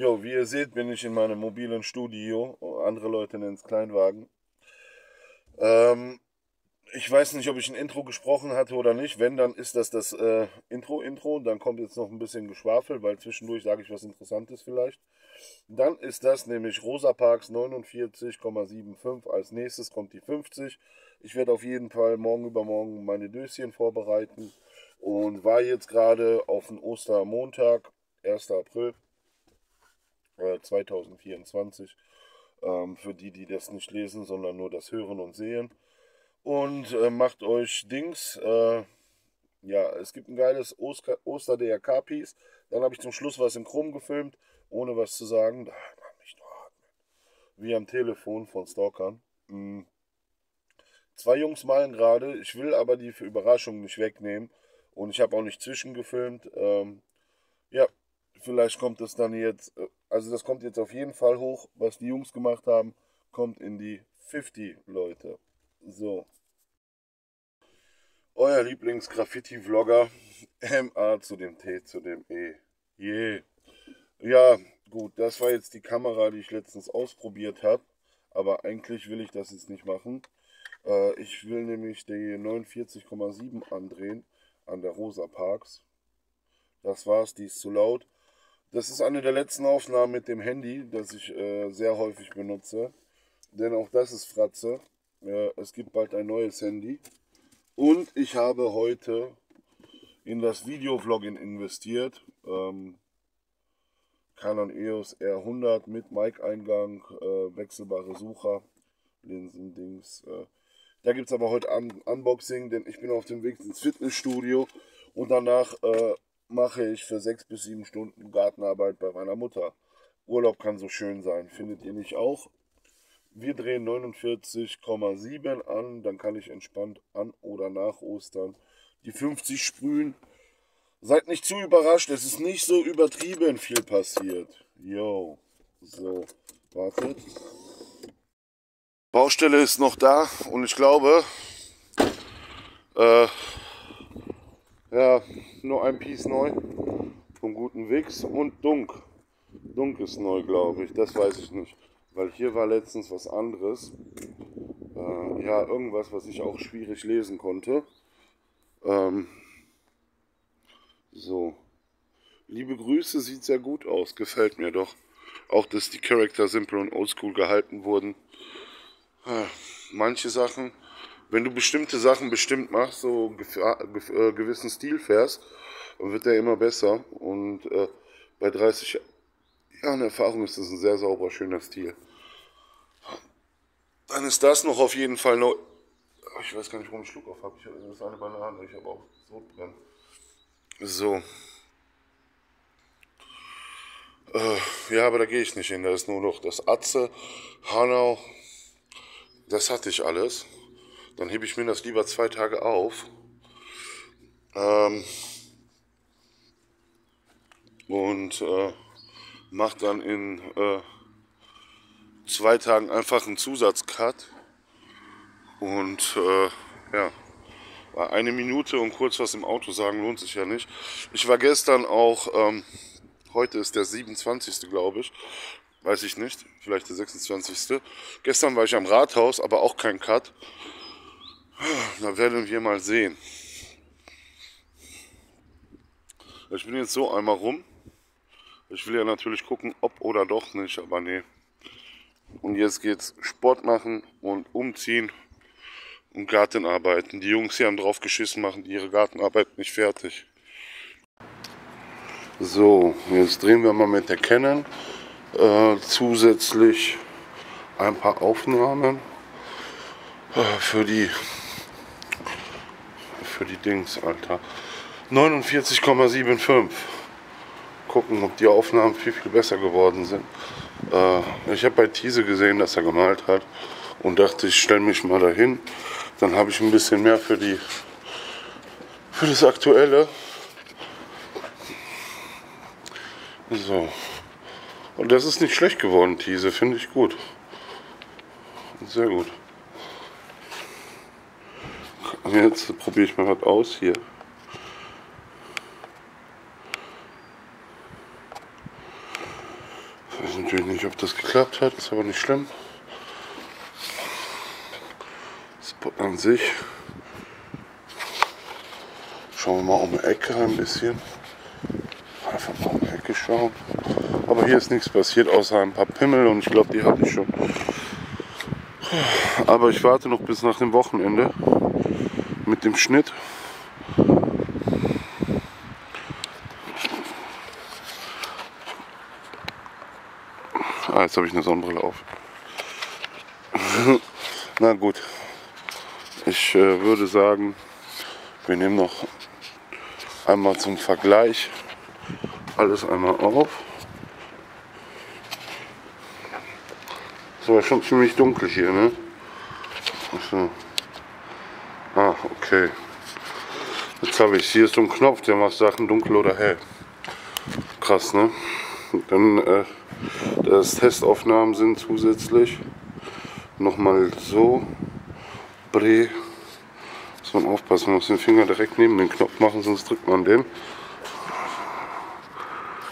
Jo, wie ihr seht, bin ich in meinem mobilen Studio. Andere Leute nennen es Kleinwagen. Ähm, ich weiß nicht, ob ich ein Intro gesprochen hatte oder nicht. Wenn, dann ist das das äh, Intro-Intro. Dann kommt jetzt noch ein bisschen Geschwafel, weil zwischendurch sage ich was Interessantes vielleicht. Dann ist das nämlich Rosa Parks 49,75. Als nächstes kommt die 50. Ich werde auf jeden Fall morgen übermorgen meine Döschen vorbereiten und war jetzt gerade auf den Ostermontag, 1. April. 2024. Ähm, für die, die das nicht lesen, sondern nur das hören und sehen. Und äh, macht euch Dings. Äh, ja, es gibt ein geiles Oster-DRK-Piece. Dann habe ich zum Schluss was in Chrom gefilmt, ohne was zu sagen. Da kann mich nur atmen. Wie am Telefon von Stalkern. Mhm. Zwei Jungs malen gerade. Ich will aber die für Überraschungen nicht wegnehmen. Und ich habe auch nicht zwischengefilmt. Ähm, ja, vielleicht kommt es dann jetzt, äh, also das kommt jetzt auf jeden Fall hoch, was die Jungs gemacht haben, kommt in die 50 Leute. So. Euer Lieblings-Graffiti-Vlogger, MA zu dem T zu dem E. Je. Yeah. Ja, gut, das war jetzt die Kamera, die ich letztens ausprobiert habe. Aber eigentlich will ich das jetzt nicht machen. Äh, ich will nämlich die 49,7 andrehen an der Rosa Parks. Das war's, die ist zu laut. Das ist eine der letzten Aufnahmen mit dem Handy, das ich äh, sehr häufig benutze. Denn auch das ist Fratze. Äh, es gibt bald ein neues Handy. Und ich habe heute in das Video-Vlogging investiert. Ähm, Canon EOS R100 mit Mic-Eingang, äh, wechselbare Sucher, Linsen-Dings. Äh. Da gibt es aber heute Un Unboxing, denn ich bin auf dem Weg ins Fitnessstudio und danach äh, mache ich für sechs bis sieben Stunden Gartenarbeit bei meiner Mutter. Urlaub kann so schön sein, findet ihr nicht auch? Wir drehen 49,7 an, dann kann ich entspannt an oder nach Ostern die 50 sprühen. Seid nicht zu überrascht, es ist nicht so übertrieben viel passiert. Yo, so, wartet. Baustelle ist noch da und ich glaube, äh, ja, nur ein Piece neu vom guten Wix und Dunk. Dunk ist neu, glaube ich. Das weiß ich nicht. Weil hier war letztens was anderes. Äh, ja, irgendwas, was ich auch schwierig lesen konnte. Ähm, so. Liebe Grüße, sieht sehr gut aus. Gefällt mir doch. Auch, dass die Charakter simpel und oldschool gehalten wurden. Äh, manche Sachen wenn du bestimmte Sachen bestimmt machst, so äh, gewissen Stil fährst, dann wird der immer besser. Und äh, bei 30 Jahren Erfahrung ist das ein sehr sauber, schöner Stil. Dann ist das noch auf jeden Fall noch. Ich weiß gar nicht, warum ich Schluck auf habe. Ich habe das eine Banane, ich habe auch so drin. So. Äh, ja, aber da gehe ich nicht hin. Da ist nur noch das Atze, Hanau. Das hatte ich alles. Dann hebe ich mir das lieber zwei Tage auf. Ähm, und äh, mache dann in äh, zwei Tagen einfach einen Zusatzcut. Und äh, ja, eine Minute und kurz was im Auto sagen lohnt sich ja nicht. Ich war gestern auch, ähm, heute ist der 27. glaube ich, weiß ich nicht, vielleicht der 26. Gestern war ich am Rathaus, aber auch kein Cut. Da werden wir mal sehen. Ich bin jetzt so einmal rum. Ich will ja natürlich gucken, ob oder doch nicht, aber nee. Und jetzt geht's Sport machen und umziehen und Gartenarbeiten. Die Jungs hier haben drauf geschissen, machen ihre Gartenarbeit nicht fertig. So, jetzt drehen wir mal mit der Canon äh, zusätzlich ein paar Aufnahmen äh, für die für die Dings, Alter. 49,75. Gucken, ob die Aufnahmen viel, viel besser geworden sind. Äh, ich habe bei Thiese gesehen, dass er gemalt hat und dachte, ich stelle mich mal dahin. Dann habe ich ein bisschen mehr für die für das Aktuelle. So. Und das ist nicht schlecht geworden, Thiese, finde ich gut. Sehr gut. Jetzt probiere ich mal was aus hier. natürlich nicht, ob das geklappt hat, ist aber nicht schlimm. Spot an sich. Schauen wir mal um die Ecke ein bisschen. Einfach mal um die Ecke schauen. Aber hier ist nichts passiert, außer ein paar Pimmel und ich glaube, die hatte ich schon. Aber ich warte noch bis nach dem Wochenende mit dem Schnitt. Ah, jetzt habe ich eine Sonnenbrille auf. Na gut. Ich äh, würde sagen, wir nehmen noch einmal zum Vergleich alles einmal auf. Es war schon ziemlich dunkel hier, ne? Achso. Okay. Jetzt habe ich hier so einen Knopf, der macht Sachen dunkel oder hell. Krass, ne? Dann, äh, dass Testaufnahmen sind zusätzlich. Nochmal so. Bre. Muss man aufpassen, man muss den Finger direkt neben den Knopf machen, sonst drückt man den.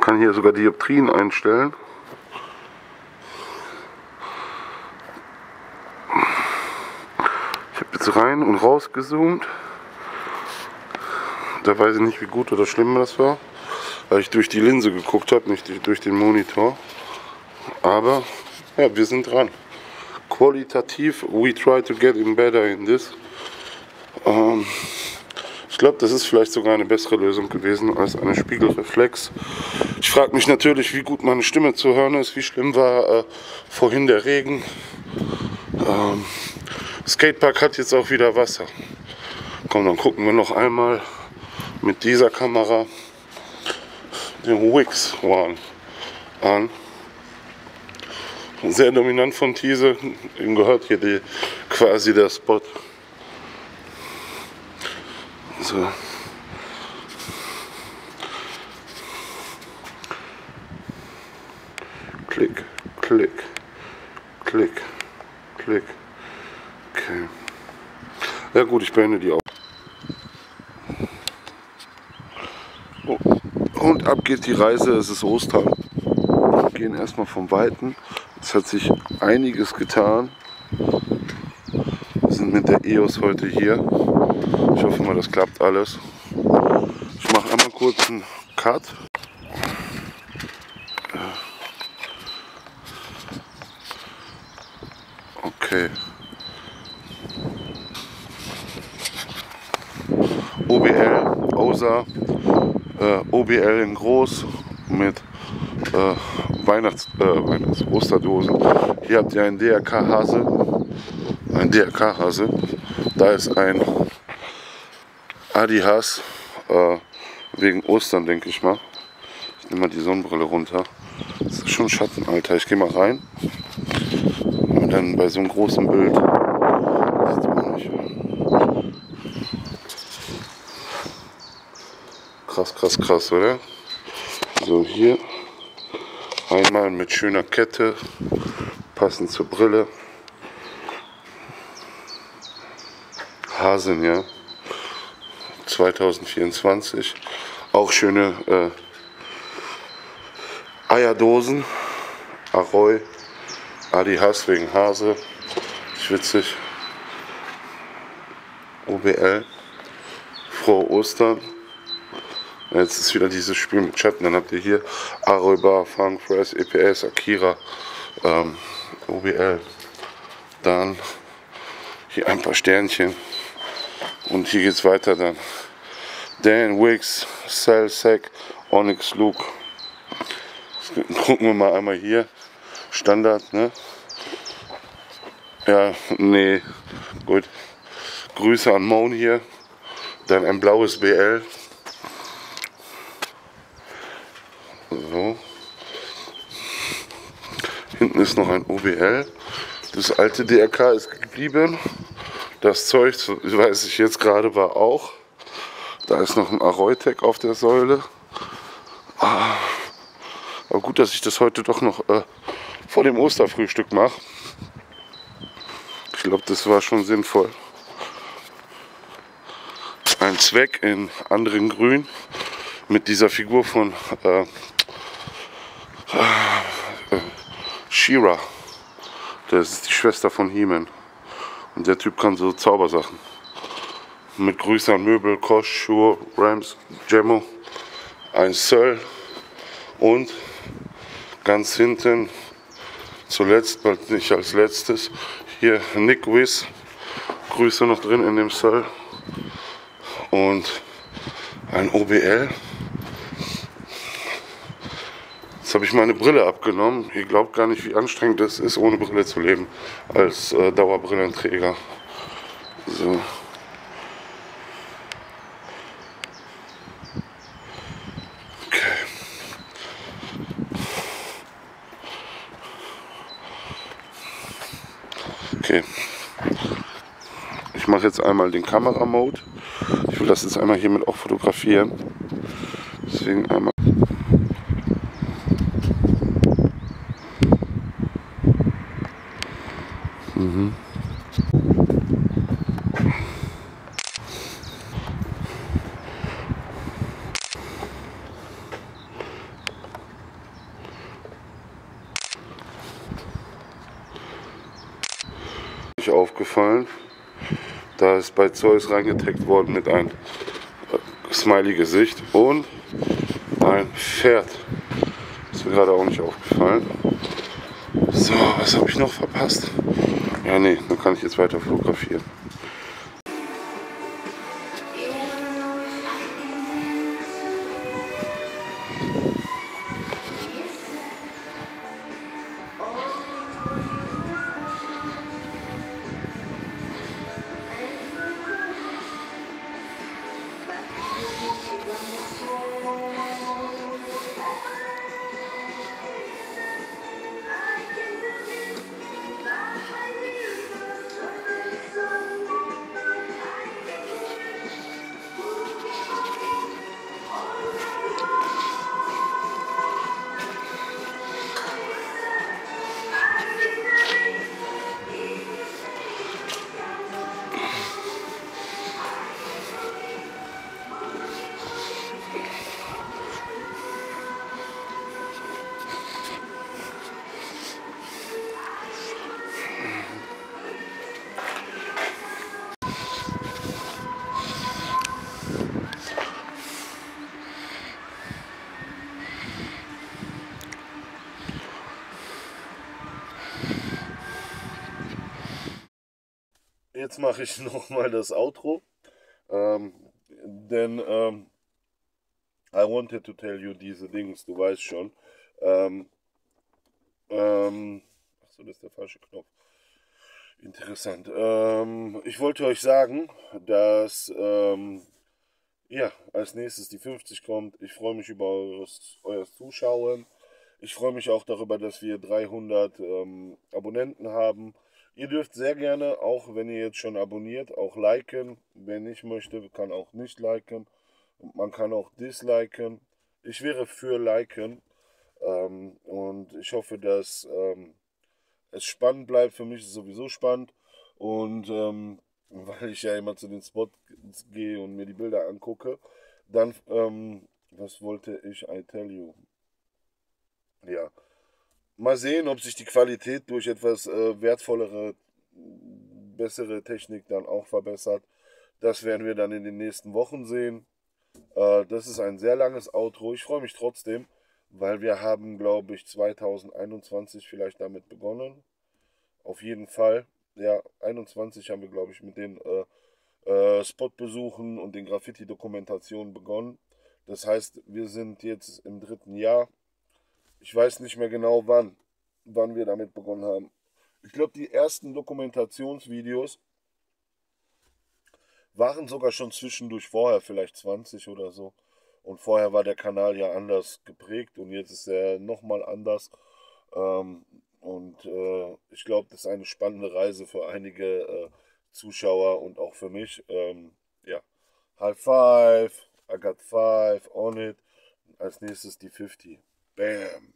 Kann hier sogar Dioptrien einstellen. Ich habe jetzt rein und raus gezoomt. Da weiß ich nicht, wie gut oder schlimm das war, weil ich durch die Linse geguckt habe, nicht durch den Monitor. Aber ja, wir sind dran. Qualitativ, we try to get in better in this. Ähm, ich glaube, das ist vielleicht sogar eine bessere Lösung gewesen als eine Spiegelreflex. Ich frage mich natürlich, wie gut meine Stimme zu hören ist, wie schlimm war äh, vorhin der Regen. Ähm, Skatepark hat jetzt auch wieder Wasser. Komm, dann gucken wir noch einmal mit dieser Kamera den Wix One an. Sehr dominant von Tease. Ihm gehört hier die, quasi der Spot. So. Klick, klick, klick, klick. Okay. Ja gut, ich beende die auch. Oh. Und ab geht die Reise, es ist Ostern. Wir gehen erstmal vom Weiten. Es hat sich einiges getan. Wir sind mit der EOS heute hier. Ich hoffe mal, das klappt alles. Ich mache einmal kurz einen Cut. Okay. OBL, OSA, äh, OBL in groß mit äh, Weihnachts-, äh, Weihnachts Osterdosen. Hier habt ihr einen DRK-Hase. Ein DRK-Hase. Da ist ein Adi-Has. Äh, wegen Ostern, denke ich mal. Ich nehme mal die Sonnenbrille runter. Das ist schon Schatten, Alter. Ich gehe mal rein. Und dann bei so einem großen Bild. Das auch nicht. Krass, krass, krass, oder? So, hier einmal mit schöner Kette, passend zur Brille. Hasen, ja. 2024. Auch schöne äh, Eierdosen. Aroy. Adi Hass wegen Hase. Schwitzig. OBL. Frohe Ostern. Jetzt ist wieder dieses Spiel mit Schatten. Dann habt ihr hier Aroba, Funk, Fresh, EPS, Akira, ähm, OBL. Dann hier ein paar Sternchen. Und hier geht's weiter dann. Dan Wicks, Cell Sec, Onyx Luke. Gucken wir mal einmal hier. Standard, ne? Ja, nee, gut. Grüße an Moan hier. Dann ein blaues BL. So. Hinten ist noch ein OBL. Das alte DRK ist geblieben. Das Zeug, weiß ich jetzt gerade, war auch. Da ist noch ein Aroytec auf der Säule. Ah. Aber gut, dass ich das heute doch noch äh, vor dem Osterfrühstück mache. Ich glaube, das war schon sinnvoll. Ein Zweck in anderen Grün mit dieser Figur von äh, Shira. Das ist die Schwester von He-Man. Und der Typ kann so Zaubersachen. Mit Grüße an Möbel, Kosch, Schuhe, Rams, Gemmo, ein Söll und ganz hinten, zuletzt, bald nicht als letztes, hier Nick Wiss. Grüße noch drin in dem Söll. Und ein OBL. Jetzt habe ich meine Brille abgenommen. Ihr glaubt gar nicht, wie anstrengend es ist, ohne Brille zu leben, als äh, Dauerbrillenträger. So. Okay. Ich mache jetzt einmal den Kameramode. Ich will das jetzt einmal hiermit auch fotografieren. Deswegen einmal. Aufgefallen. Da ist bei Zeus reingetaggt worden mit einem Smiley-Gesicht und ein Pferd. Ist mir gerade auch nicht aufgefallen. So, was habe ich noch verpasst? Ja, nee, dann kann ich jetzt weiter fotografieren. Jetzt mache ich nochmal das Outro. Ähm, denn ähm, I wanted to tell you diese Dings, du weißt schon. Ähm, ähm, achso, das ist der falsche Knopf. Interessant. Ähm, ich wollte euch sagen, dass ähm, ja, als nächstes die 50 kommt. Ich freue mich über eures, euer Zuschauen. Ich freue mich auch darüber, dass wir 300 ähm, Abonnenten haben. Ihr dürft sehr gerne, auch wenn ihr jetzt schon abonniert, auch liken. Wer nicht möchte, kann auch nicht liken. Man kann auch disliken. Ich wäre für liken. Ähm, und ich hoffe, dass ähm, es spannend bleibt. Für mich ist es sowieso spannend. Und ähm, weil ich ja immer zu den Spots gehe und mir die Bilder angucke, dann, ähm, was wollte ich I tell you? Ja, Mal sehen, ob sich die Qualität durch etwas äh, wertvollere, bessere Technik dann auch verbessert. Das werden wir dann in den nächsten Wochen sehen. Äh, das ist ein sehr langes Outro. Ich freue mich trotzdem, weil wir haben, glaube ich, 2021 vielleicht damit begonnen. Auf jeden Fall. Ja, 21 haben wir, glaube ich, mit den äh, äh, Spotbesuchen und den Graffiti-Dokumentationen begonnen. Das heißt, wir sind jetzt im dritten Jahr. Ich weiß nicht mehr genau wann, wann wir damit begonnen haben. Ich glaube, die ersten Dokumentationsvideos waren sogar schon zwischendurch vorher, vielleicht 20 oder so. Und vorher war der Kanal ja anders geprägt und jetzt ist er nochmal anders. Ähm, und äh, ich glaube, das ist eine spannende Reise für einige äh, Zuschauer und auch für mich. Ähm, ja, High Five, I got five on it. Als nächstes die 50. Bam.